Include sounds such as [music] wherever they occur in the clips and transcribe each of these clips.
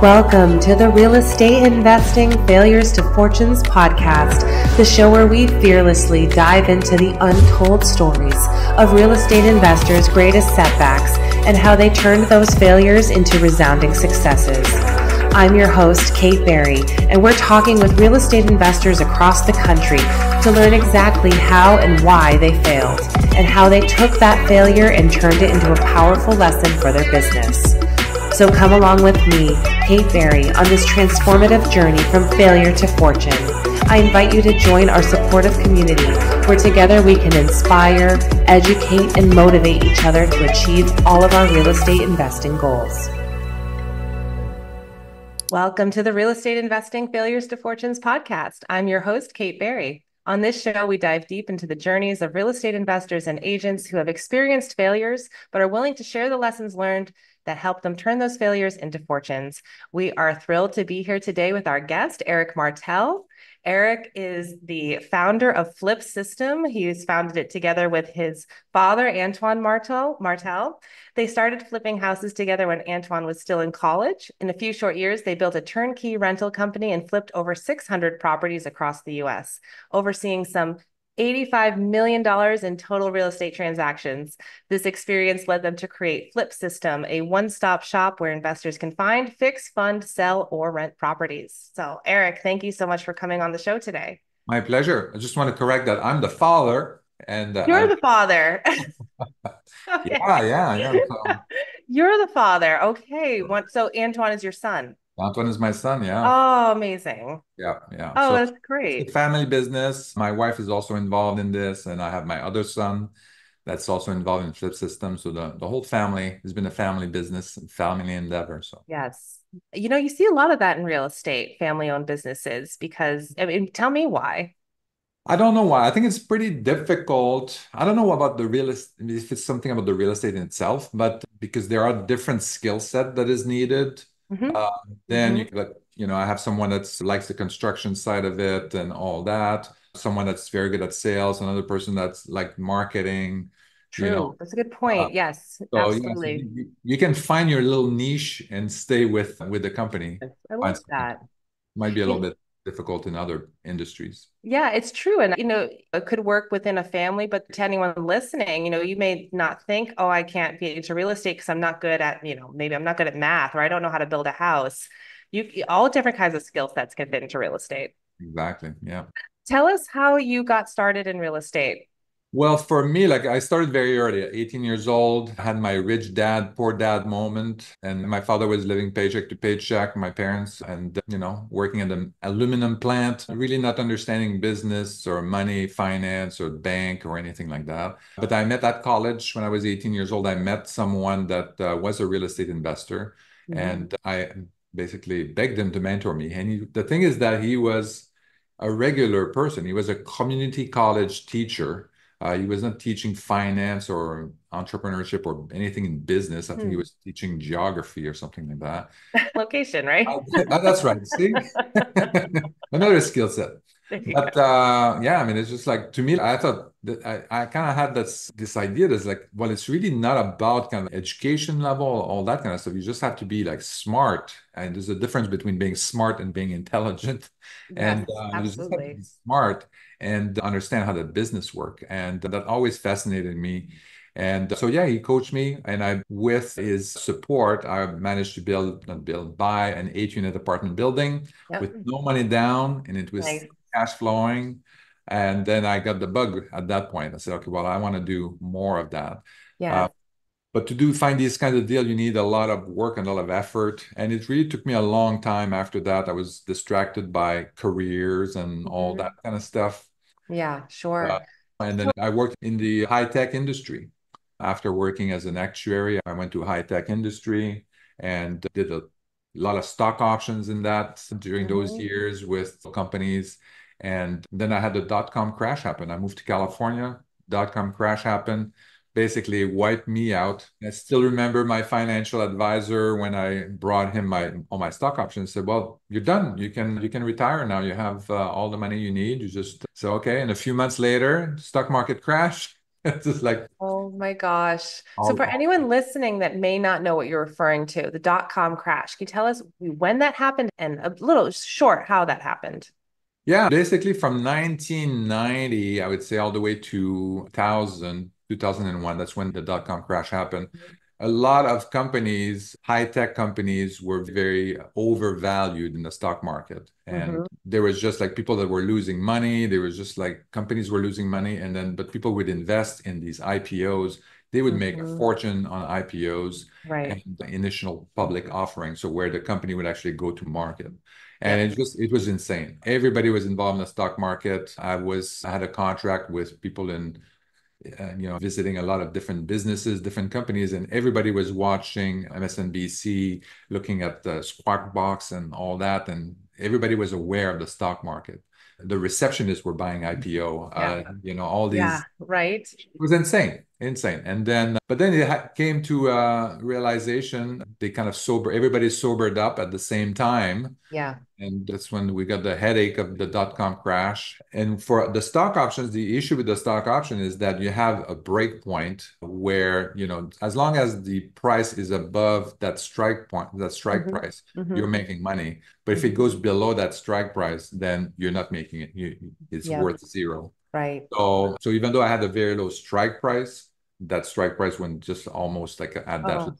Welcome to the Real Estate Investing Failures to Fortunes podcast, the show where we fearlessly dive into the untold stories of real estate investors' greatest setbacks and how they turned those failures into resounding successes. I'm your host, Kate Barry, and we're talking with real estate investors across the country to learn exactly how and why they failed and how they took that failure and turned it into a powerful lesson for their business. So come along with me, Kate Barry, on this transformative journey from failure to fortune. I invite you to join our supportive community where together we can inspire, educate, and motivate each other to achieve all of our real estate investing goals. Welcome to the Real Estate Investing Failures to Fortunes podcast. I'm your host, Kate Barry. On this show, we dive deep into the journeys of real estate investors and agents who have experienced failures but are willing to share the lessons learned that help them turn those failures into fortunes. We are thrilled to be here today with our guest, Eric Martel. Eric is the founder of Flip System. He's founded it together with his father, Antoine Martel. Martel. They started flipping houses together when Antoine was still in college. In a few short years, they built a turnkey rental company and flipped over 600 properties across the US, overseeing some $85 million in total real estate transactions. This experience led them to create Flip System, a one stop shop where investors can find, fix, fund, sell, or rent properties. So, Eric, thank you so much for coming on the show today. My pleasure. I just want to correct that I'm the father. And uh, [laughs] [laughs] you're the father. okay. Yeah, yeah, yeah. So... You're the father. Okay. So Antoine is your son. Antoine is my son. Yeah. Oh, amazing. Yeah, yeah. Oh, so that's great. family business. My wife is also involved in this, and I have my other son that's also involved in Flip System. So the, the whole family has been a family business, family endeavor. So yes. You know, you see a lot of that in real estate, family owned businesses, because I mean, tell me why. I don't know why. I think it's pretty difficult. I don't know about the real estate, if it's something about the real estate in itself, but because there are different skill set that is needed Mm-hmm. Uh, then mm-hmm. you, you know, I have someone that likes the construction side of it and all that. Someone that's very good at sales. Another person that's like marketing. True. You know, that's a good point. Uh, yes, so, absolutely. Yeah, so you, you, can find your little niche and stay with with the company. I like that. Might be a little bit difficult in other industries. Yeah, it's true. And, you know, it could work within a family, but to anyone listening, you know, you may not think, oh, I can't get into real estate because I'm not good at, you know, maybe I'm not good at math or I don't know how to build a house. You all different kinds of skill sets can fit into real estate. Exactly. Yeah. Tell us how you got started in real estate. Well, for me, like I started very early, 18 years old, had my rich dad, poor dad moment. And my father was living paycheck to paycheck, my parents, and, you know, working at an aluminum plant, really not understanding business or money, finance or bank or anything like that. But I met at college when I was 18 years old. I met someone that uh, was a real estate investor. Mm-hmm. And I basically begged him to mentor me. And he, the thing is that he was a regular person, he was a community college teacher uh, he was not teaching finance or entrepreneurship or anything in business. I think he hmm. was teaching geography or something like that. [laughs] Location, right? uh, [laughs] that's right. See, [laughs] another skill set. [laughs] But uh, yeah, I mean, it's just like to me, I thought that I, I kind of had this this idea that's like, well, it's really not about kind of education level, all that kind of stuff. You just have to be like smart, and there's a difference between being smart and being intelligent. [laughs] Yes, and uh, absolutely. smart and understand how the business work. And that always fascinated me. And so, yeah, he coached me, and I, with his support, I managed to build, not build, buy an eight-unit apartment building yep. with no money down, and it was nice. Cash flowing. And then I got the bug at that point. I said, okay, well, I want to do more of that. Yeah. Uh, but to do find these kinds of deal, you need a lot of work and a lot of effort. And it really took me a long time after that. I was distracted by careers and all mm-hmm. that kind of stuff. Yeah, sure. Uh, and then I worked in the high tech industry. After working as an actuary, I went to high tech industry and did a lot of stock options in that during mm-hmm. those years with companies. And then I had the dot com crash happen. I moved to California, dot com crash happened basically wiped me out. I still remember my financial advisor when I brought him my all my stock options said, "Well, you're done. You can you can retire now. You have uh, all the money you need. You just so okay." And a few months later, stock market crash. [laughs] It's just like, Oh my gosh. So for anyone listening that may not know what you're referring to, the dot-com crash, can you tell us when that happened and a little short how that happened? Yeah, basically from 1990, I would say all the way to 2000, 2001. That's when the dot-com crash happened. A lot of companies, high-tech companies, were very overvalued in the stock market. And hmm there was just like people that were losing money. There was just like companies were losing money. And then, but people would invest in these IPOs. They would make a hmm fortune on IPOs Right. and the initial public offering. So where the company would actually go to market. And Yep. it just it was insane. Everybody was involved in the stock market. I was I had a contract with people in uh, you know visiting a lot of different businesses, different companies, and everybody was watching MSNBC, looking at the Squawk Box and all that, and everybody was aware of the stock market. The receptionists were buying IPO. Yeah. Uh, you know all these Yeah. these Right. it was insane, insane. And then, but then it came to a realization. They kind of sober. Everybody sobered up at the same time, Yeah. and that's when we got the headache of the dot-com crash. And for the stock options, the issue with the stock option is that you have a break point where you know, as long as the price is above that strike point, that strike hmm price, hmm you're making money. But if it goes below that strike price, then you're not making it. You, it's Yep. worth zero. Right. So, so even though I had a very low strike price, that strike price went just almost like at that. Oh,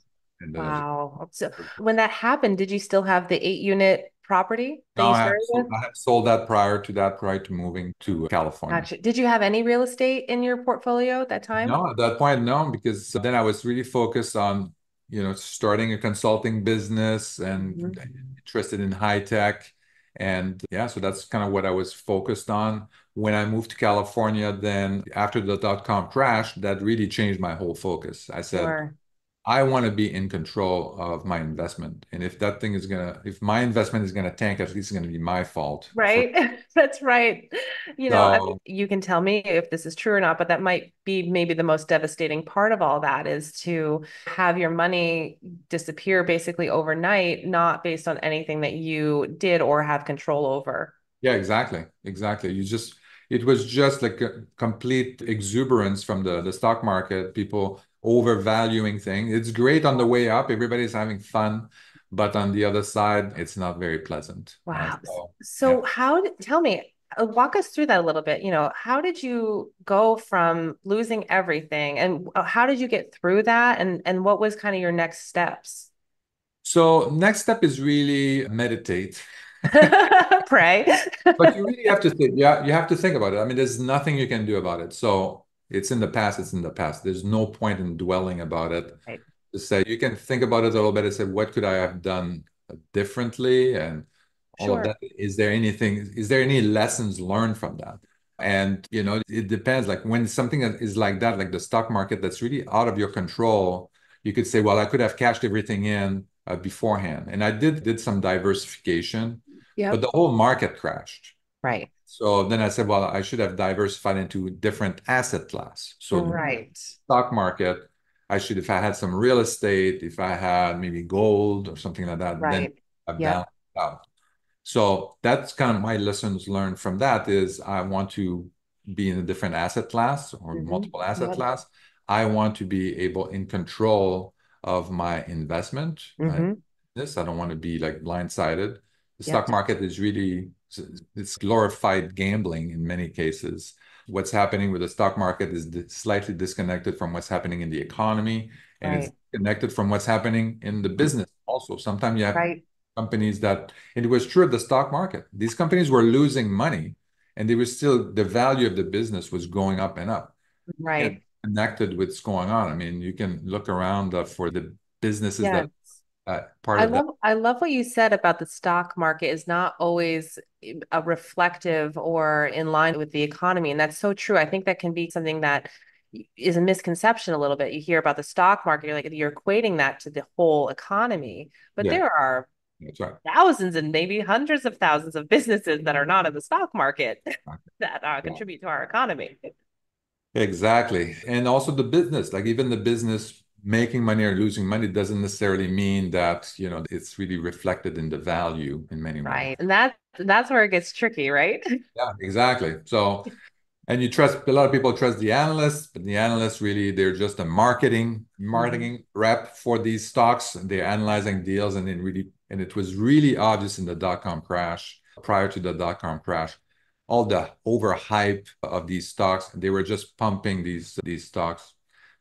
wow. So when that happened, did you still have the eight unit property no, I with? sold, I had sold that prior to that, prior to moving to California. Gotcha. Did you have any real estate in your portfolio at that time? No, at that point, no, because then I was really focused on, you know, starting a consulting business and Mhm. interested in high tech. And yeah, so that's kind of what I was focused on. When I moved to California, then after the dot-com crash, that really changed my whole focus. I said, Sure. I want to be in control of my investment. And if that thing is gonna, if my investment is gonna tank, at least it's gonna be my fault. Right. [laughs] That's right. You know, I mean, you can tell me if this is true or not, but that might be maybe the most devastating part of all that is to have your money disappear basically overnight, not based on anything that you did or have control over. Yeah, exactly, exactly. You just, it was just like a complete exuberance from the the stock market. People overvaluing things. It's great on the way up. Everybody's having fun, but on the other side, it's not very pleasant. Uh, Wow. S- so yeah. How tell me, uh, walk us through that a little bit. You know, how did you go from losing everything and uh, how did you get through that? And and what was kind of your next steps? So next step is really meditate. Pray. But you really have to think, yeah, you have to think about it. I mean, there's nothing you can do about it. So it's in the past, it's in the past. There's no point in dwelling about it. Right. To say you can think about it a little bit and say, what could I have done differently? And all of that. Is there anything, is there any lessons learned from that? And you know, it depends. Like when something is like that, like the stock market that's really out of your control, you could say, well, I could have cashed everything in uh, beforehand. And I did did some diversification, but the whole market crashed. Right. So then I said, well, I should have diversified into different asset class. So Right. stock market, I should, if I had some real estate, if I had maybe gold or something like that, then Right. I've Yep. balanced out. So that's kind of my lessons learned from that is I want to be in a different asset class or hmm multiple asset Yep. class. I want to be able in control of my investment. my hmm this. I don't want to be like blindsided. The Yep. stock market is really it's glorified gambling in many cases. What's happening with the stock market is slightly disconnected from what's happening in the economy, and it's Right. connected from what's happening in the business also. Sometimes you have Right. companies that, and it was true of the stock market. These companies were losing money, and they were still the value of the business was going up and up. And Right. connected with what's going on. I mean, you can look around uh, for the businesses Yes. that uh, part I of love I love what you said about the stock market is not always a reflective or in line with the economy. And that's so true. I think that can be something that is a misconception a little bit. You hear about the stock market, you're like you're equating that to the whole economy. But Yeah, there are right. thousands and maybe hundreds of thousands of businesses that are not in the stock market [laughs] that uh, Yeah. contribute to our economy. Exactly. And also the business, like even the business making money or losing money doesn't necessarily mean that, you know, it's really reflected in the value in many ways. Right. And that that's where it gets tricky, right? [laughs] Yeah, exactly. So, and you trust a lot of people trust the analysts but the analysts really they're just a marketing marketing mm-hmm. rep for these stocks they're analyzing deals and then really and it was really obvious in the dot-com crash prior to the dot-com crash all the overhype of these stocks they were just pumping these these stocks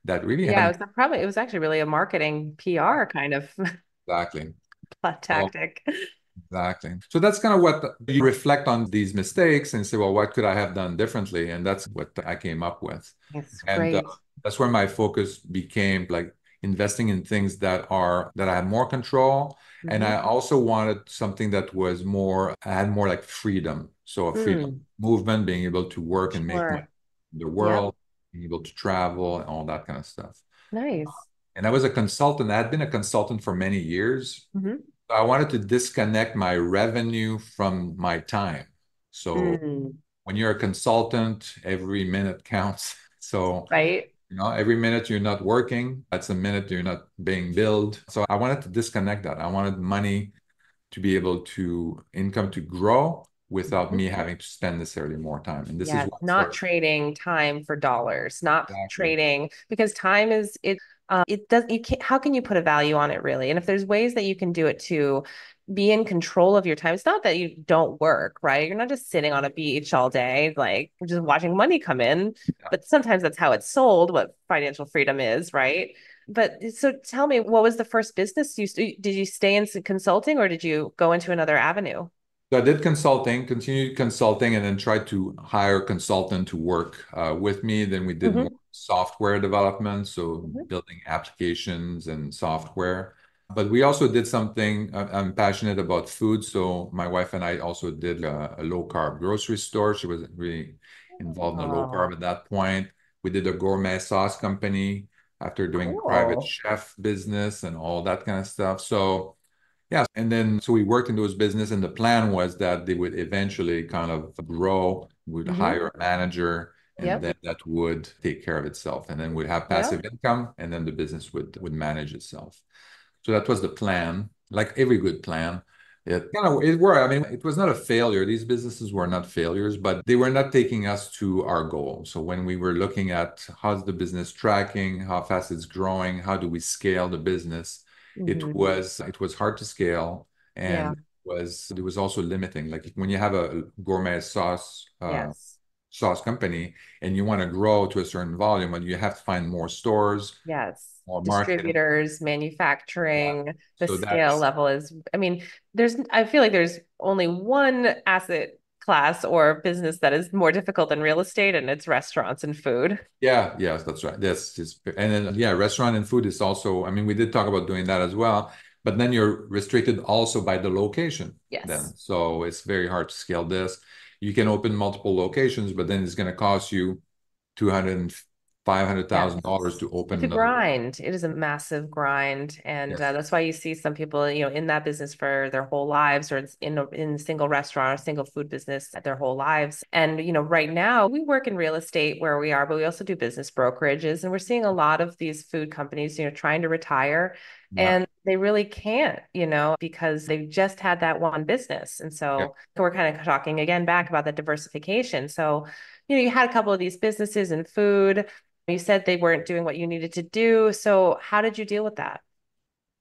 that really yeah it was probably it was actually really a marketing pr kind of [laughs] exactly tactic well, Exactly. So that's kind of what you reflect on these mistakes and say, well, what could I have done differently? And that's what I came up with. That's and. Uh, that's where my focus became like investing in things that are that I had more control. Mm-hmm. And I also wanted something that was more, I had more like freedom. So a freedom mm. movement, being able to work and sure. make money in the world. Being able to travel and all that kind of stuff. Nice. And I was a consultant. I had been a consultant for many years. Mm-hmm. I wanted to disconnect my revenue from my time. So mm. when you're a consultant, every minute counts. [laughs] So right. You know, every minute you're not working, that's a minute you're not being billed. So I wanted to disconnect that. I wanted money to be able to income to grow without me having to spend necessarily more time. And this yeah, is not trading time for dollars, not exactly. trading because time is it uh, it does you can't how can you put a value on it really and if there's ways that you can do it to be in control of your time it's not that you don't work right you're not just sitting on a beach all day like just watching money come in yeah. but sometimes that's how it's sold what financial freedom is right but so tell me what was the first business you did you stay in consulting or did you go into another avenue so I did consulting, continued consulting, and then tried to hire a consultant to work uh, with me. Then we did mm-hmm. more software development, so mm-hmm. building applications and software. But we also did something, I'm passionate about food. So my wife and I also did a, a low carb grocery store. She was really involved in a low carb at that point. We did a gourmet sauce company after doing cool. private chef business and all that kind of stuff. So yeah. And then so we worked in those business and the plan was that they would eventually kind of grow, would mm-hmm. hire a manager and yep. then that would take care of itself. And then we'd have passive yep. income and then the business would would manage itself. So that was the plan, like every good plan. It kind of it were. I mean, it was not a failure. These businesses were not failures, but they were not taking us to our goal. So when we were looking at how's the business tracking, how fast it's growing, how do we scale the business, mm-hmm. it was it was hard to scale and yeah. was it was also limiting like when you have a gourmet sauce uh, yes. sauce company and you want to grow to a certain volume and you have to find more stores yes more distributors manufacturing yeah. the so scale level is i mean there's i feel like there's only one asset class or business that is more difficult than real estate and it's restaurants and food. Yeah yes that's right. Yes and then yeah restaurant and food is also i mean we did talk about doing that as well but then you're restricted also by the location yes. Then so it's very hard to scale this. You can open multiple locations but then it's going to cost you 200 five hundred thousand dollars to open. It's a grind. It is a massive grind, and yes. uh, that's why you see some people, you know, in that business for their whole lives, or in a, in a single restaurant or single food business their whole lives. And you know, right now we work in real estate where we are, but we also do business brokerages, and we're seeing a lot of these food companies, you know, trying to retire. Yeah. And they really can't, you know, because they've just had that one business. And so yeah. we're kind of talking again back about the diversification. So, you know, you had a couple of these businesses in food, you said they weren't doing what you needed to do. So how did you deal with that?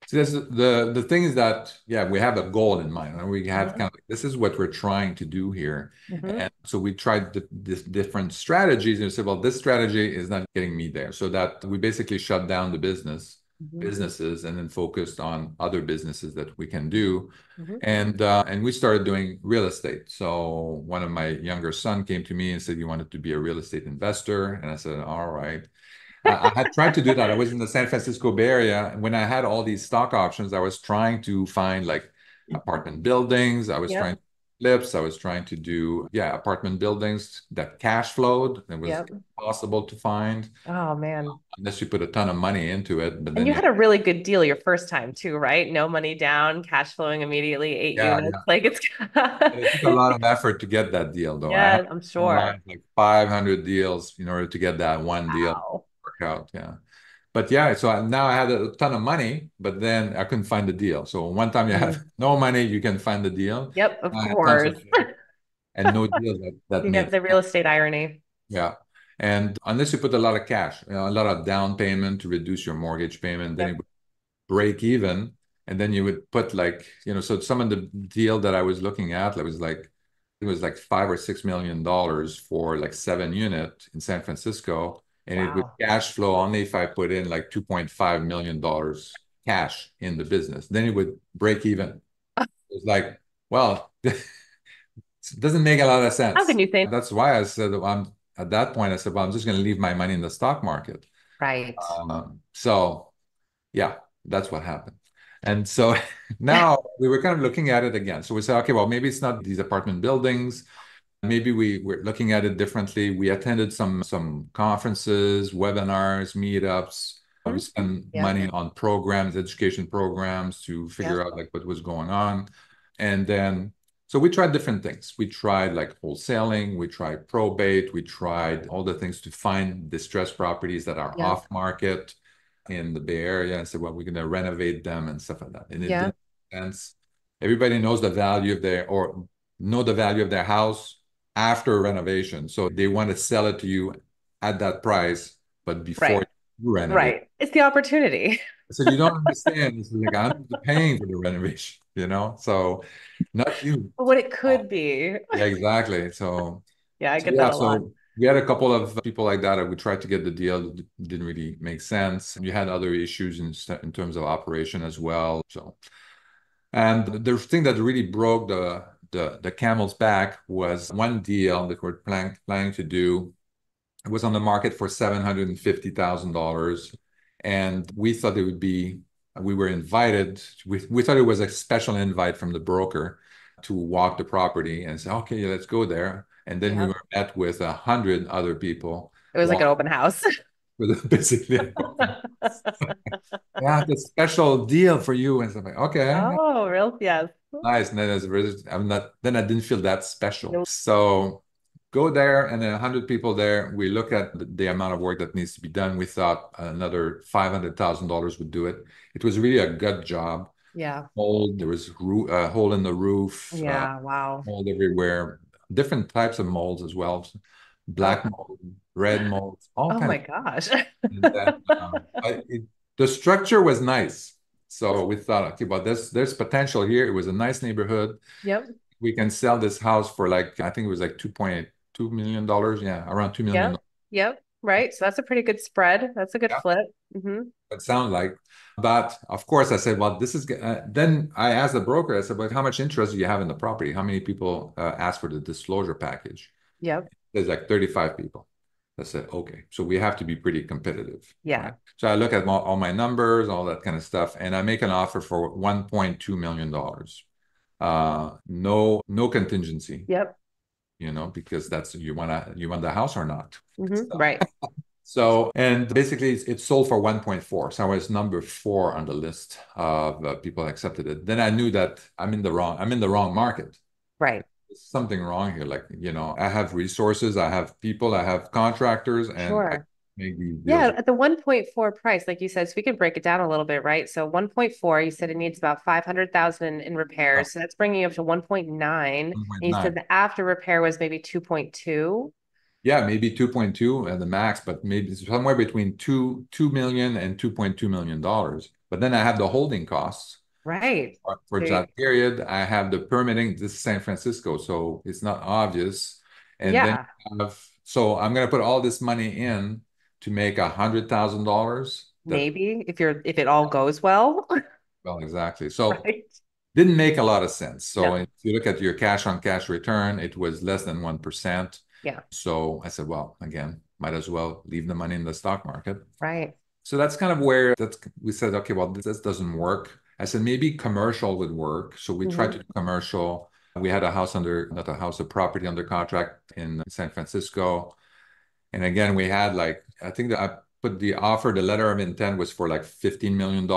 So this, the the thing is that yeah, we have a goal in mind, and we have mm-hmm. kind of this is what we're trying to do here, mm-hmm. and so we tried the, this different strategies and said, well, this strategy is not getting me there, so that we basically shut down the business mm-hmm. businesses and then focused on other businesses that we can do, mm-hmm. and uh, and we started doing real estate. So one of my younger son came to me and said he wanted to be a real estate investor, and I said, all right. I, I had tried to do that. I was in the San Francisco Bay Area. When I had all these stock options, I was trying to find like apartment buildings. I was yep. trying flips. I was trying to do, yeah, apartment buildings that cash flowed. It was yep. possible to find. Oh man. Unless you put a ton of money into it. But and you, you had a really good deal your first time too, right? No money down, cash flowing immediately, eight yeah, units. Yeah. Like it's [laughs] it took a lot of effort to get that deal though. Yeah, I'm sure. Like 500 deals in order to get that one wow. deal work out. Yeah but yeah, so now I had a ton of money, but then I couldn't find the deal. So one time you have mm-hmm. [laughs] no money, you can find the deal. Yep, of course. and no deal that, that [laughs] you have the real estate irony. Yeah. And unless you put a lot of cash, you know, a lot of down payment to reduce your mortgage payment, then Yep. it would break even. And then you would put like, you know, so some of the deal that I was looking at, it was like, it was like five or six million dollars for like seven unit in San Francisco. And it would cash flow only if I put in like $2.5 million cash in the business. Then it would break even. [laughs] It's like, well, it [laughs] doesn't make a lot of sense. How can you think? That's why I said I'm at that point. I said, well, I'm just going to leave my money in the stock market. Right. Um, so, yeah, that's what happened. And so [laughs] now we were kind of looking at it again. So we said, okay, well, maybe it's not these apartment buildings. Maybe we were looking at it differently. We attended some some conferences, webinars, meetups. We Mhm. spent Yeah. money on programs, education programs to figure out like what was going on. And then so we tried different things. We tried like wholesaling, we tried probate, we tried all the things to find distressed properties that are Yeah. off market in the Bay Area and said, well, we're going to renovate them and stuff like that. And it Yeah. didn't make sense. Everybody knows the value of their or know the value of their house after renovation. So they want to sell it to you at that price, but before Right. you renovate. Right. It's the opportunity. [laughs] So you don't understand. It's like I'm paying for the renovation, you know? So not you. What it could be. Yeah, exactly. So [laughs] Yeah, I so get yeah, that a lot. so we had a couple of people like that. We tried to get the deal, it didn't really make sense. You had other issues in in terms of operation as well. So, and the thing that really broke the the the camel's back was one deal that we're planning planning to do. It was on the market for seven hundred and fifty thousand dollars, and we thought it would be. We were invited. We we thought it was a special invite from the broker to walk the property and say, okay, let's go there. And then we were met with a hundred other people It was like an open house. [laughs] with basically, yeah, the special deal for you and stuff like, okay, Oh, real? Yes. nice. And then as a I'm not, then I didn't feel that special. So go there and then a hundred people there. We look at the, amount of work that needs to be done. We thought another five hundred thousand dollars would do it. It was really a gut job. Yeah. Mold, there was roo- a hole in the roof. uh, Yeah. Wow. mold everywhere, different types of molds as well, black mold, red mold, all Oh my gosh. Then, um, [laughs] I- it- the structure was nice, so we thought, okay, well, there's there's potential here. It was a nice neighborhood. Yep. We can sell this house for like I think it was like two point two million dollars. Yeah, around two million. Yep. Right. So that's a pretty good spread. That's a good Yeah. flip. hmm It sounded like, but of course I said, well, this is. Uh, then I asked the broker. I said, but how much interest do you have in the property? How many people uh, asked for the disclosure package? Yep. There's like 35 people. I said, okay, so we have to be pretty competitive. Yeah. right? So I look at all, all my numbers, all that kind of stuff, and I make an offer for 1.2 million dollars. Uh, no, no contingency, Yep. you know, because that's you wanna you want the house or not. hmm So- Right. [laughs] So, and basically it's, it's sold for 1.4. So I was number four on the list of uh, people accepted it. Then I knew that I'm in the wrong, I'm in the wrong market. Right. Something wrong here. Like, you know, I have resources, I have people, I have contractors, and Sure. make these deals. Yeah, at the 1.4 price, like you said, so we can break it down a little bit, right? So 1.4, you said it needs about 500,000 in, in repairs. So that's bringing you up to 1.9. And you said the after repair was maybe 2.2. Yeah, maybe 2.2 at the max, but maybe somewhere between two, 2 million and 2.2 million dollars. But then I have the holding costs. Right. for- for that period. I have the permitting. This is San Francisco, so it's not obvious. And Yeah. I have, so I'm gonna put all this money in to make a hundred thousand dollars. Maybe if you're if it all goes well. [laughs] Well, exactly. So Right. didn't make a lot of sense. So No. if you look at your cash on cash return, it was less than one percent. Yeah. So I said, well, again, might as well leave the money in the stock market. Right. So that's kind of where that's we said, okay, well, this, this doesn't work. I said maybe commercial would work. So we tried to do commercial. We had a house under, not a house, a property under contract in San Francisco. And again, we had like, I think that I put the offer, the letter of intent was for like $15 million.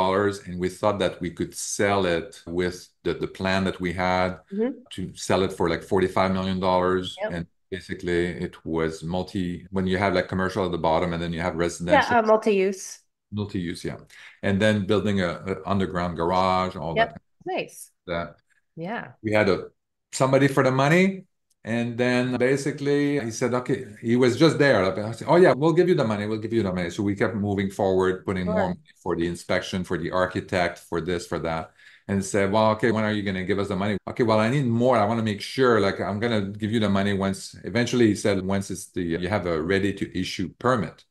And we thought that we could sell it with the, the plan that we had Mhm. to sell it for like $45 million. Yep. And basically it was multi, when you have like commercial at the bottom and then you have residential Yeah, uh, multi-use. Multi-use, yeah. And then building a, a underground garage, all Yep. that, Nice. that. Yeah. We had a somebody for the money, And then basically he said, okay, he was just there. I said, oh yeah, we'll give you the money. We'll give you the money. So we kept moving forward, putting sure. more money for the inspection, for the architect, for this, for that. And said, well, okay, when are you going to give us the money? Okay, well, I need more. I want to make sure, like, I'm going to give you the money once. Eventually, he said, once it's the you have a ready to issue permit.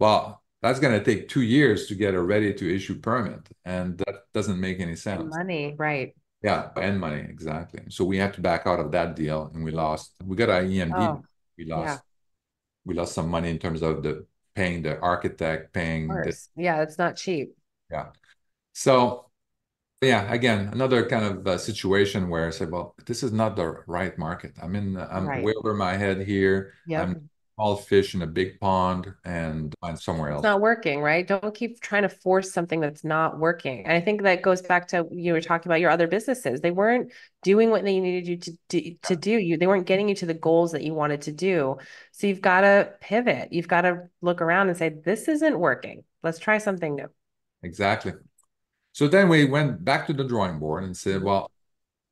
Well, that's going to take two years to get a ready to issue permit, and that doesn't make any sense. Money, right? Yeah, and money, exactly. So we had to back out of that deal and we lost. We got our EMD. Oh, we lost. Yeah. We lost some money in terms of the paying the architect, paying. The, yeah, it's not cheap. Yeah. So, yeah, again, another kind of uh, situation where I said, well, this is not the right market. I'm in. I'm right. way over my head here. Yeah. I'm small fish in a big pond and find somewhere else. It's not working, right? Don't keep trying to force something that's not working. And I think that goes back to you were talking about your other businesses. They weren't doing what they needed you to do, to do. You they weren't getting you to the goals that you wanted to do. So you've got to pivot. You've got to look around and say, this isn't working. Let's try something new. Exactly. So then we went back to the drawing board and said, mm-hmm. well,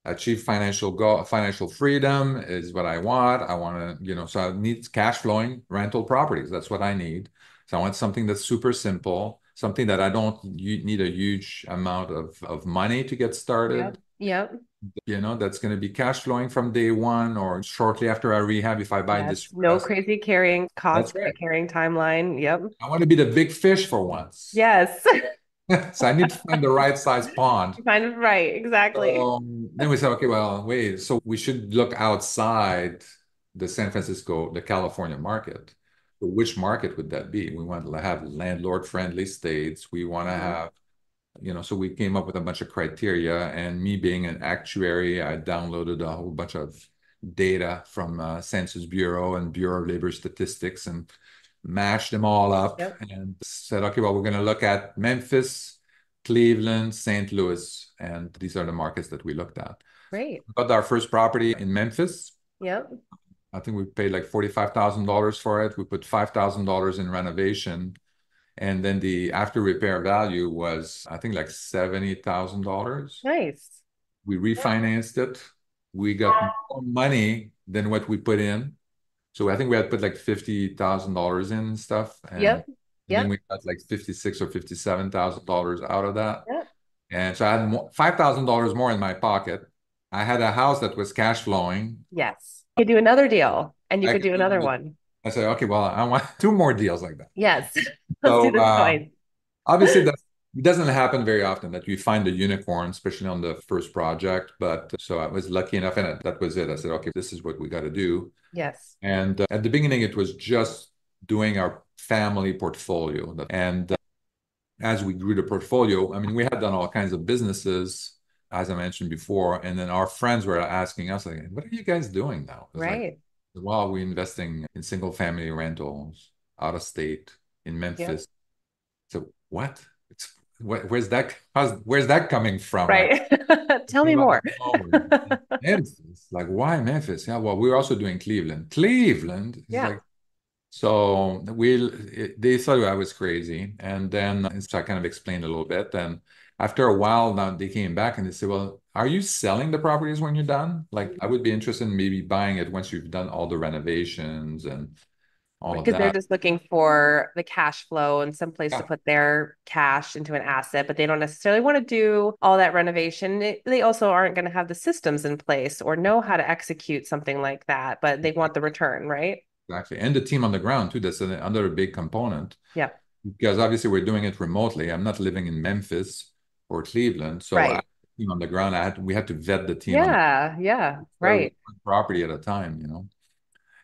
achieve financial goal financial freedom is what i want. I want to you know so i need cash flowing rental properties. That's what i need. So i want something that's super simple something that i don't need a huge amount of of money to get started. Yep, yep. you know that's going to be cash flowing from day one or shortly after i rehab if i buy yes. this no crazy carrying cost right. carrying timeline yep. I want to be the big fish for once. Yes [laughs] [laughs] so I need to find the right size pond. [laughs] Find right, exactly. Um, then we said, okay, well, wait, so we should look outside the San Francisco, the California market. So which market would that be? We want to have landlord-friendly states. We want to mm-hmm. have, you know, so we came up with a bunch of criteria. And me being an actuary, I downloaded a whole bunch of data from uh, Census Bureau and Bureau of Labor Statistics and mashed them all up yep. and said, okay, well, we're going to look at Memphis, Cleveland, St. Louis, and these are the markets that we looked at. Great. We got our first property in Memphis. Yep. I think we paid like $45,000 for it. We put $5,000 in renovation. And then the after repair value was, I think, like $70,000. Nice. We refinanced it. We got more money than what we put in. So I think we had put like fifty thousand dollars in stuff. And yep. Yep. we got like fifty six or fifty seven thousand dollars out of that. Yep. And so I had five thousand dollars more in my pocket. I had a house that was cash flowing. Yes. You could do another deal, and you I could do another one. I said, okay, well, I want [laughs] two more deals like that. Yes. [laughs] Let's so, do this uh, obviously, that's it doesn't happen very often that you find a unicorn, especially on the first project. But so I was lucky enough, and that was it. I said, okay, this is what we got to do. Yes. And uh, at the beginning, it was just doing our family portfolio. And uh, as we grew the portfolio, I mean, we had done all kinds of businesses, as I mentioned before. And then our friends were asking us, like, what are you guys doing now? Right. Like, well, we're investing in single family rentals out of state in Memphis. Yep. So what? It's where's that where's that coming from? Right. Like, [laughs] tell me more. [laughs] memphis. Like why memphis? Yeah well we're also doing cleveland. Cleveland yeah. like, so we they thought i was crazy. And then so i kind of explained a little bit. And after a while now they came back and they said well are you selling the properties when you're done? Like i would be interested in maybe buying it once you've done all the renovations and because they're just looking for the cash flow and some place yeah. to put their cash into an asset, but they don't necessarily want to do all that renovation. They also aren't going to have the systems in place or know how to execute something like that, but they want the return, right? Exactly. And the team on the ground too. That's another big component. Yeah. Because obviously we're doing it remotely. I'm not living in Memphis or Cleveland. So right. team on the ground, I had to, we had to vet the team. Yeah, yeah, right. Property at a time, you know.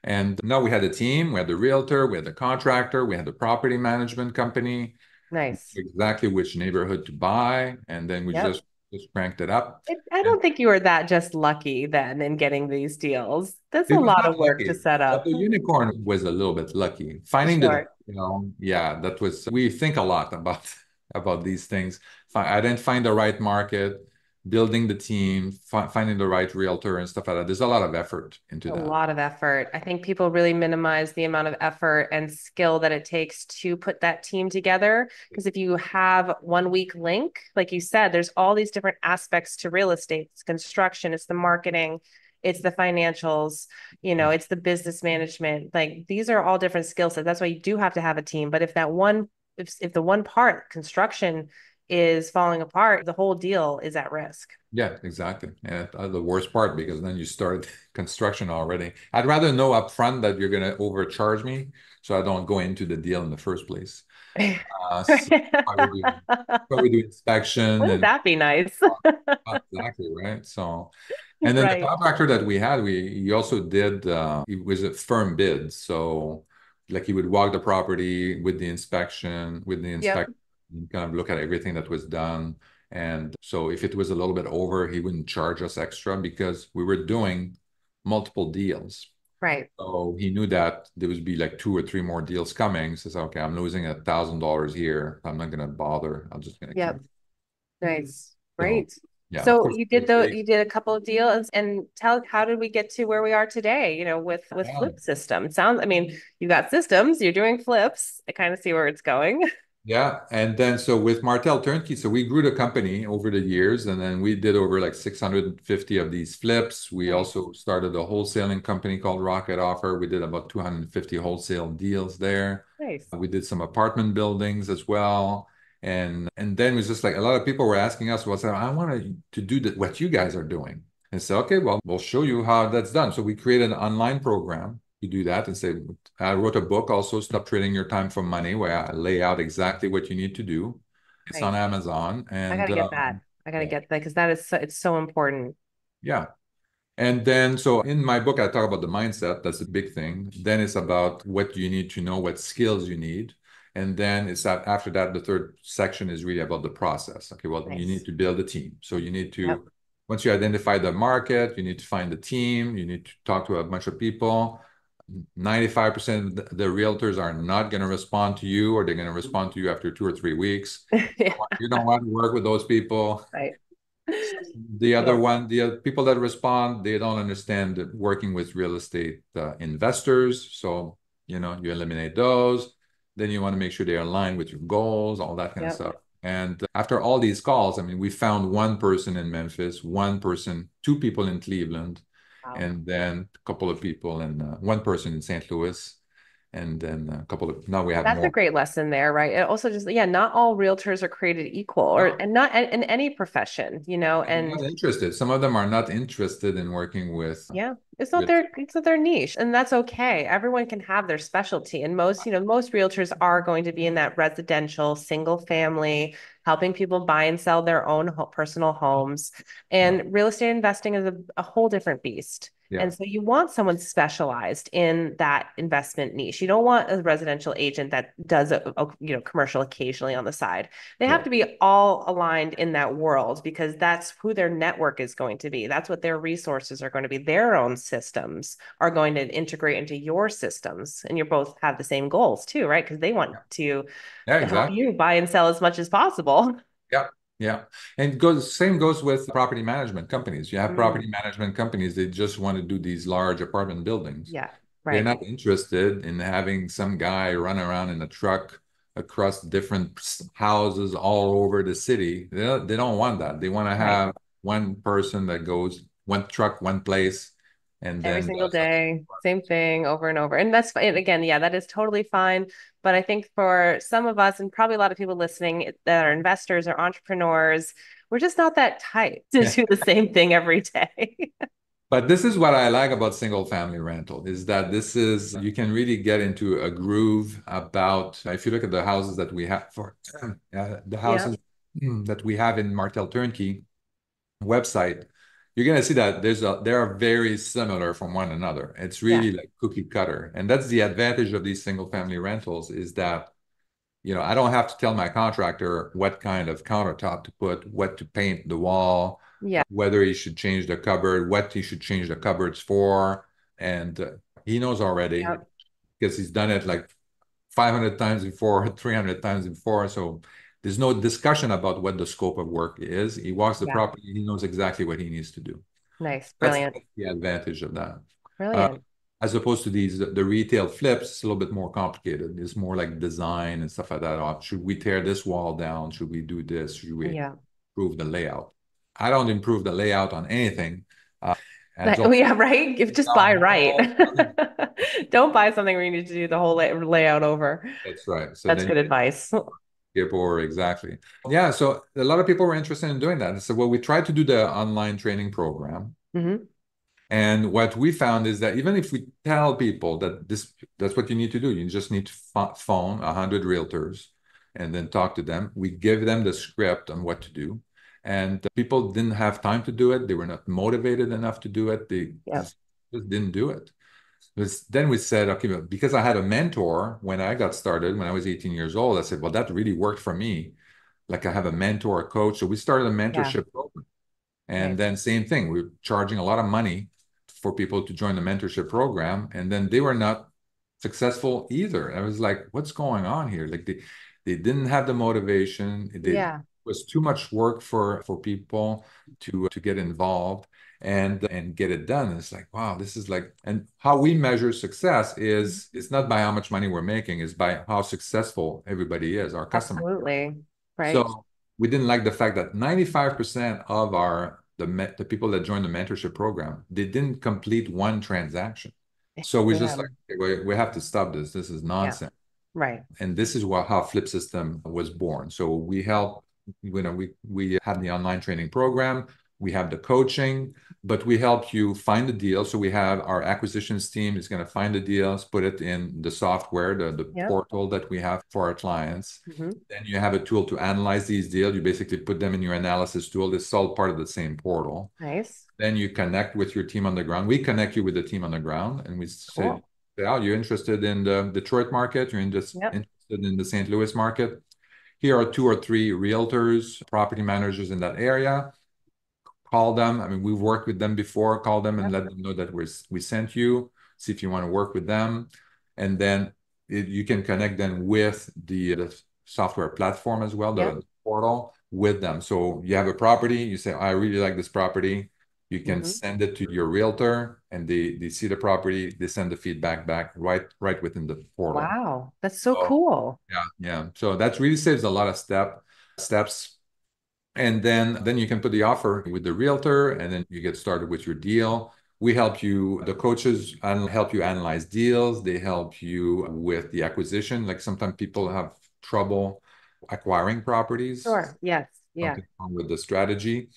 And now we had a team, we had the realtor, we had the contractor, we had the property management company. Nice. Exactly which neighborhood to buy. And then we yep. just just cranked it up. I don't and, think you were that just lucky then in getting these deals. That's a lot of work lucky, to set up. the unicorn was a little bit lucky. Finding sure. the, you know, yeah, that was, we think a lot about, [laughs] about these things. I didn't find the right market building the team, fi- finding the right realtor and stuff like that. There's a lot of effort into a that. A lot of effort. I think people really minimize the amount of effort and skill that it takes to put that team together. Because if you have one weak link, like you said, there's all these different aspects to real estate. It's construction, it's the marketing, it's the financials, you know, it's the business management. Like these are all different skill sets. That's why you do have to have a team. But if that one, if if the one part construction is falling apart, the whole deal is at risk. Yeah, exactly. And uh, the worst part because then you start [laughs] construction already. I'd rather know upfront that you're going to overcharge me, so I don't go into the deal in the first place. Uh, so we do, do inspection. Wouldn't and, that be nice? [laughs] [laughs] exactly right. So, and then right. the contractor that we had, we he also did. Uh, it was a firm bid, so like he would walk the property with the inspection, with the inspection, kind of look at everything that was done. And so if it was a little bit over, he wouldn't charge us extra because we were doing multiple deals. Right. So he knew that there would be like two or three more deals coming. So says, okay, I'm losing a thousand dollars here. I'm not gonna bother. I'm just gonna. Yep. Keep. Nice. Great. So, yeah, so you did the you did a couple of deals and tell how did we get to where we are today you know with with yeah. flip system sounds i mean you got systems you're doing flips i kind of see where it's going [laughs] Yeah. And then so with Martel Turnkey, so we grew the company over the years and then we did over like 650 of these flips. We also started a wholesaling company called Rocket Offer. We did about 250 wholesale deals there. Nice. We did some apartment buildings as well. And and then it was just like a lot of people were asking us, well, I wanted to do the, what you guys are doing. And so, okay, well, we'll show you how that's done. So we created an online program you do that and say, I wrote a book also, Stop Trading Your Time for Money, where I lay out exactly what you need to do. It's right. on Amazon. And I gotta get uh, that. I gotta get that because that is so, it's so important. Yeah. And then, so in my book, I talk about the mindset. That's a big thing. Then it's about what you need to know, what skills you need. And then it's that after that, the third section is really about the process. Okay, well, nice. you need to build a team. So you need to, yep. once you identify the market, you need to find the team, you need to talk to a bunch of people 95% of the realtors are not going to respond to you or they're going to respond to you after two or three weeks [laughs] yeah. you don't want to work with those people right the other yeah. one the people that respond they don't understand working with real estate uh, investors so you know you eliminate those then you want to make sure they're aligned with your goals all that kind yep. of stuff and after all these calls i mean we found one person in memphis one person two people in cleveland Wow. And then a couple of people and uh, one person in St. Louis and then a couple of now we have that's more. a great lesson there right it also just yeah not all realtors are created equal or and not in, in any profession you know and not interested some of them are not interested in working with yeah it's not their it's not their niche and that's okay everyone can have their specialty and most you know most realtors are going to be in that residential single family helping people buy and sell their own personal homes and real estate investing is a, a whole different beast yeah. And so you want someone specialized in that investment niche. You don't want a residential agent that does a, a you know commercial occasionally on the side. They yeah. have to be all aligned in that world because that's who their network is going to be. That's what their resources are going to be. Their own systems are going to integrate into your systems, and you both have the same goals too, right? Because they want to yeah, exactly. help you buy and sell as much as possible. [laughs] Yeah. Yeah. And goes same goes with property management companies. You have mm. property management companies they just want to do these large apartment buildings. Yeah. Right. They're not interested in having some guy run around in a truck across different houses all over the city. They don't, they don't want that. They want to have right. one person that goes one truck, one place, and every single day same thing over and over. And that's fine again yeah that is totally fine. But i think for some of us and probably a lot of people listening that are investors or entrepreneurs we're just not that tight to do the same thing every day. [laughs] But this is what i like about single family rental is that this is you can really get into a groove about if you look at the houses that we have for [clears throat] uh, the houses yeah. [clears throat] that we have in martel turnkey website you're going to see that there's a they are very similar from one another. It's really yeah. like cookie cutter. And that's the advantage of these single family rentals is that you know i don't have to tell my contractor what kind of countertop to put what to paint the wall yeah. whether he should change the cupboard what he should change the cupboards for. And uh, he knows already because he's done it like 500 times before 300 times before. So there's no discussion about what the scope of work is. He walks the yeah. property, he knows exactly what he needs to do. Nice, brilliant. That's the advantage of that. Brilliant. Uh, as opposed to these, the retail flips, it's a little bit more complicated. It's more like design and stuff like that. Oh, should we tear this wall down? Should we do this? Should we yeah. improve the layout? I don't improve the layout on anything. Uh, Like, oh [laughs] yeah, right. If just buy [laughs] right. [laughs] Don't buy something where you need to do the whole lay layout over. That's right. So that's good advice. Or exactly. Yeah. So a lot of people were interested in doing that. So well, we tried to do the online training program. Mm-hmm. And what we found is that even if we tell people that this that's what you need to do, you just need to phone a hundred realtors and then talk to them. We give them the script on what to do, and people didn't have time to do it. They were not motivated enough to do it. They yeah. just, just, didn't do it. Was, then we said, okay, because I had a mentor when I got started when I was 18 years old, I said, well, that really worked for me. Like I have a mentor, a coach. So we started a mentorship yeah. program. And right. then same thing, we were charging a lot of money for people to join the mentorship program and then they were not successful either i was like what's going on here like they they didn't have the motivation they, yeah. it was too much work for for people to to get involved and and get it done. And it's like wow this is like and how we measure success is mm-hmm. it's not by how much money we're making it's by how successful everybody is our customers absolutely. Right. So we didn't like the fact that 95% of our the the people that joined the mentorship program they didn't complete one transaction. So we yeah. just like we, we have to stop this. This is nonsense. Yeah. right. And this is what how flip system was born. So we help you know we we have the online training program we have the coaching but we help you find the deal. So we have our acquisitions team is going to find the deals put it in the software the, the yep. portal that we have for our clients. Mm-hmm. then you have a tool to analyze these deals. You basically put them in your analysis tool. This is all part of the same portal. Nice. Then you connect with your team on the ground. We connect you with the team on the ground and we cool. say oh you're interested in the detroit market? You're just yep. interested in the st louis market? Here are two or three realtors property managers in that area call them. I mean, we've worked with them before. Call them and let them know that we're, we sent you. See if you want to work with them, and then it, you can connect them with the, the software platform as well, the portal with them. So you have a property, you say, I really like this property. You can mm-hmm. send it to your realtor, and they they see the property. They send the feedback back right right within the portal. Wow, that's so, so cool. Yeah, yeah. So that really saves a lot of step steps and then then you can put the offer with the realtor and then you get started with your deal. We help you the coaches and help you analyze deals. They help you with the acquisition. Like sometimes people have trouble acquiring properties. Sure. Yes. Yeah. With the strategy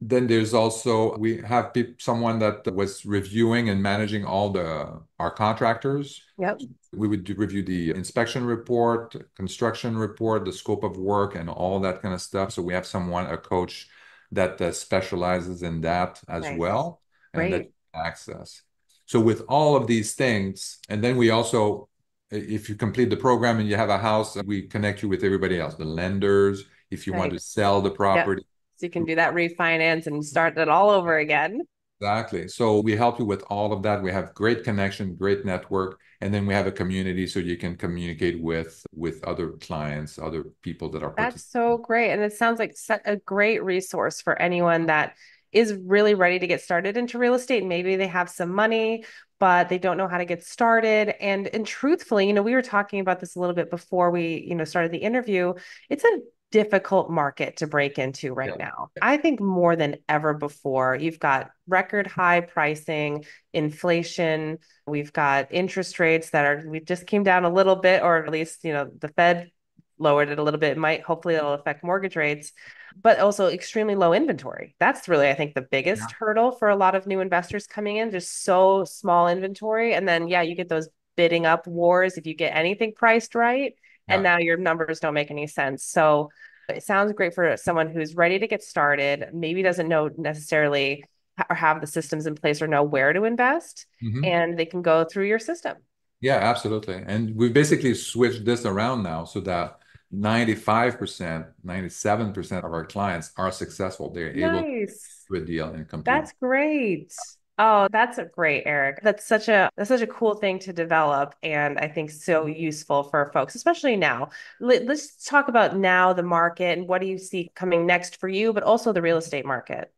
then there's also we have pe- someone that was reviewing and managing all the our contractors yep we would do, review the inspection report construction report the scope of work and all that kind of stuff so we have someone a coach that uh, specializes in that as nice. well and Great. that access so with all of these things and then we also if you complete the program and you have a house we connect you with everybody else the lenders if you right. want to sell the property so you can do that refinance and start it all over again. Exactly. So we help you with all of that. We have great connection, great network, and then we have a community so you can communicate with with other clients, other people that are. That's so great, and it sounds like such a great resource for anyone that is really ready to get started into real estate. Maybe they have some money, but they don't know how to get started. And and truthfully, you know, we were talking about this a little bit before we, you know, started the interview. It's a difficult market to break into right yeah. now. I think more than ever before, you've got record high pricing, inflation, we've got interest rates that are we just came down a little bit or at least, you know, the Fed lowered it a little bit. It might hopefully it'll affect mortgage rates, but also extremely low inventory. That's really I think the biggest yeah. hurdle for a lot of new investors coming in, just so small inventory and then yeah, you get those bidding up wars if you get anything priced right and now your numbers don't make any sense. So it sounds great for someone who's ready to get started, maybe doesn't know necessarily or have the systems in place or know where to invest, mm-hmm. and they can go through your system. Yeah, absolutely. And we've basically switched this around now so that 95%, 97% of our clients are successful. They're nice. able to do a deal and complete. That's great. Oh, that's a great, Eric. That's such a that's such a cool thing to develop, and I think so useful for folks, especially now. Let, us talk about now the market and what do you see coming next for you, but also the real estate market.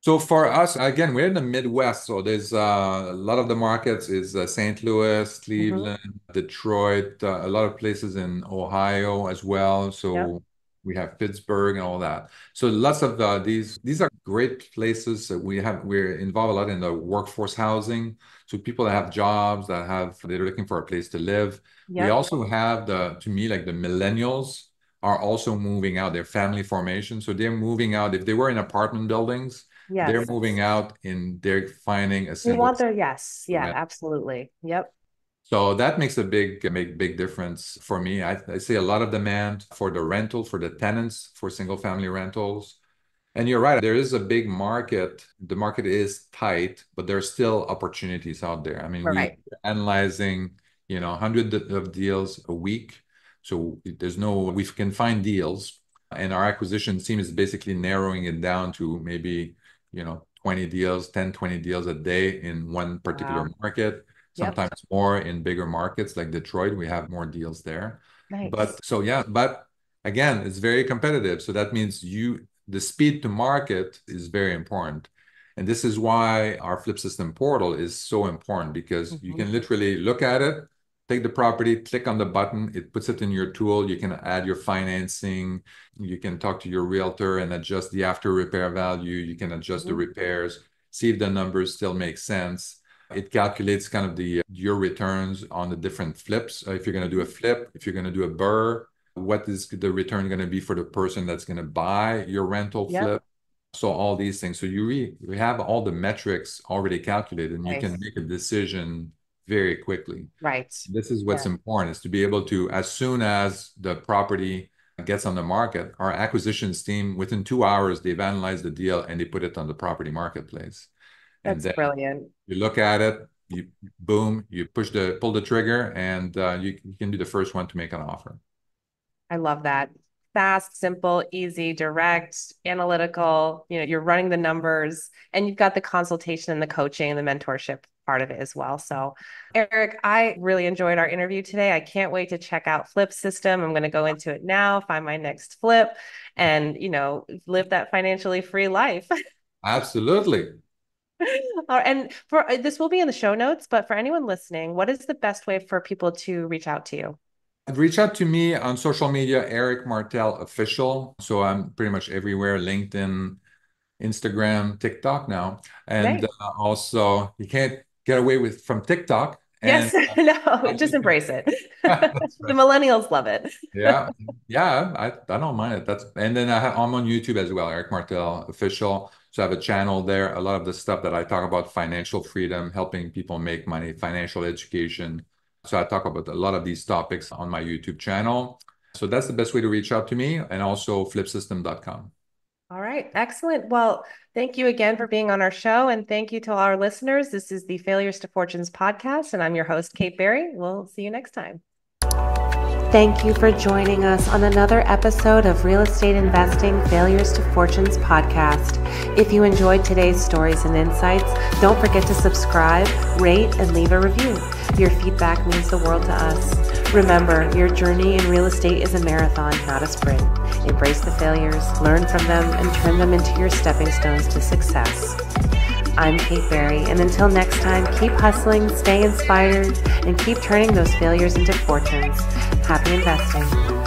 So for us, again, we're in the Midwest, so there's uh, a lot of the markets is uh, St. Louis, mm-hmm. Cleveland, mm-hmm. Detroit, uh, a lot of places in Ohio as well. So. Yep we have Pittsburgh and all that. So lots of uh, these these are great places that we have. We're involved a lot in the workforce housing. So people that have jobs that have they're looking for a place to live. Yep. We also have the to me like the millennials are also moving out. Their family formation, so they're moving out. If they were in apartment buildings, yes. they're moving out and they're finding a. We want their yes, yeah, absolutely, yep. So that makes a big, make big difference for me. I, I see a lot of demand for the rental, for the tenants, for single family rentals. And you're right, there is a big market. The market is tight, but there are still opportunities out there. I mean, right. we're analyzing, you know, hundreds of deals a week. So there's no, we can find deals. And our acquisition team is basically narrowing it down to maybe, you know, 20 deals, 10, 20 deals a day in one particular wow. market sometimes yep. more in bigger markets like Detroit. We have more deals there. Nice. But so yeah, but again, it's very competitive. So that means you the speed to market is very important. And this is why our flip system portal is so important because mm-hmm. you can literally look at it, take the property, click on the button, it puts it in your tool. You can add your financing, you can talk to your realtor and adjust the after repair value, you can adjust mm-hmm. the repairs, see if the numbers still make sense it calculates kind of the your returns on the different flips. Uh, if you're going to do a flip, if you're going to do a BRRRR, what is the return going to be for the person that's going to buy your rental yep. flip? So all these things. So you re, we have all the metrics already calculated, and nice. you can make a decision very quickly. Right. This is what's yeah. important is to be able to, as soon as the property gets on the market, our acquisitions team within two hours they've analyzed the deal and they put it on the property marketplace. That's brilliant. You look at it, you boom, you push the pull the trigger, and uh, you, you can be the first one to make an offer. I love that. Fast, simple, easy, direct, analytical. You know, you're running the numbers, and you've got the consultation and the coaching and the mentorship part of it as well. So, Eric, I really enjoyed our interview today. I can't wait to check out Flip System. I'm going to go into it now, find my next flip, and you know, live that financially free life. [laughs] Absolutely. [laughs] and for uh, this will be in the show notes, but for anyone listening, what is the best way for people to reach out to you? Reach out to me on social media, Eric Martel Official. So I'm pretty much everywhere LinkedIn, Instagram, TikTok now. And uh, also, you can't get away with from TikTok. And, yes, [laughs] uh, no, [laughs] just embrace it. right. The millennials love it. yeah, yeah, I, I don't mind it. That's and then I, I'm on YouTube as well, Eric Martel Official. So I have a channel there. A lot of the stuff that I talk about financial freedom, helping people make money, financial education. So I talk about a lot of these topics on my YouTube channel. So that's the best way to reach out to me and also flipsystem.com. All right, excellent. Well, thank you again for being on our show. And thank you to all our listeners. This is the Failures to Fortunes podcast, and I'm your host, Kate Barry. We'll see you next time. Thank you for joining us on another episode of Real Estate Investing Failures to Fortunes podcast. If you enjoyed today's stories and insights, don't forget to subscribe, rate, and leave a review. Your feedback means the world to us. Remember, your journey in real estate is a marathon, not a sprint. Embrace the failures, learn from them, and turn them into your stepping stones to success. I'm Kate Barry, and until next time, keep hustling, stay inspired, and keep turning those failures into fortunes. Happy investing.